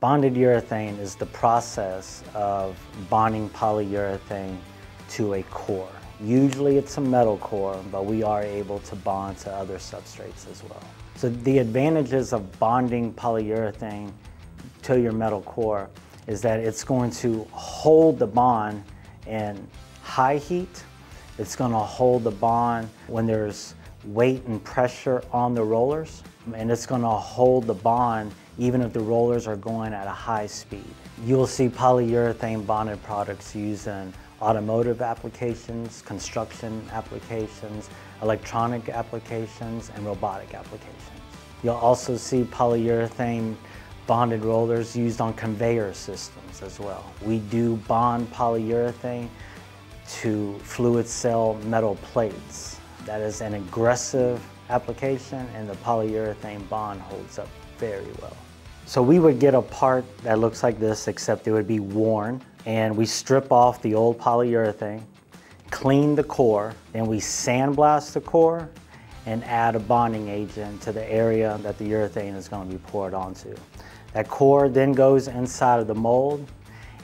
Bonded urethane is the process of bonding polyurethane to a core. Usually it's a metal core, but we are able to bond to other substrates as well. So the advantages of bonding polyurethane to your metal core is that it's going to hold the bond in high heat. It's going to hold the bond when there's weight and pressure on the rollers. And it's going to hold the bond even if the rollers are going at a high speed. You'll see polyurethane bonded products used in automotive applications, construction applications, electronic applications, and robotic applications. You'll also see polyurethane bonded rollers used on conveyor systems as well. We do bond polyurethane to fluid cell metal plates. That is an aggressive application and the polyurethane bond holds up very well. So we would get a part that looks like this except it would be worn and we strip off the old polyurethane, clean the core, and we sandblast the core and add a bonding agent to the area that the urethane is going to be poured onto. That core then goes inside of the mold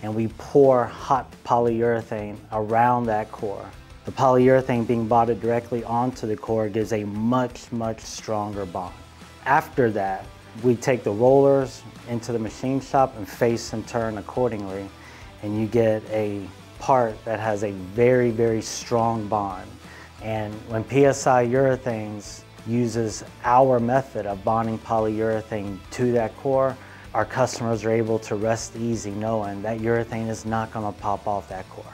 and we pour hot polyurethane around that core. The polyurethane being bonded directly onto the core gives a much, much stronger bond. After that, we take the rollers into the machine shop and face and turn accordingly and you get a part that has a very, very strong bond. And when PSI Urethanes uses our method of bonding polyurethane to that core, our customers are able to rest easy knowing that urethane is not going to pop off that core.